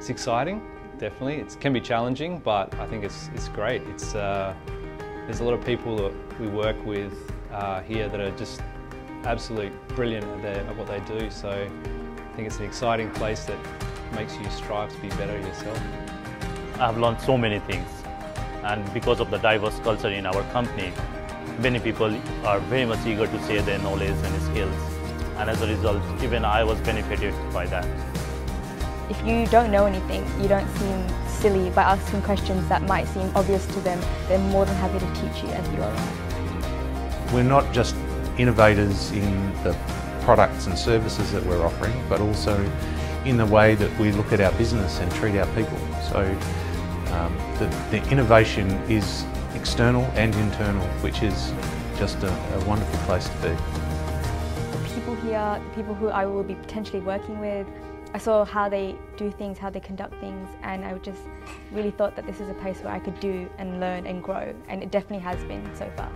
It's exciting, definitely. It can be challenging, but I think it's, it's great. It's, uh, there's a lot of people that we work with uh, here that are just absolute brilliant at, their, at what they do. So I think it's an exciting place that makes you strive to be better yourself. I've learned so many things and because of the diverse culture in our company, many people are very much eager to share their knowledge and skills and as a result, even I was benefited by that. If you don't know anything, you don't seem silly by asking questions that might seem obvious to them, they're more than happy to teach you as you go along. We're not just innovators in the products and services that we're offering, but also in the way that we look at our business and treat our people. So um, the, the, innovation is external and internal, which is just a, a wonderful place to be. The people here, the people who I will be potentially working with, I saw how they do things, how they conduct things, and I just really thought that this is a place where I could do and learn and grow, and it definitely has been so far.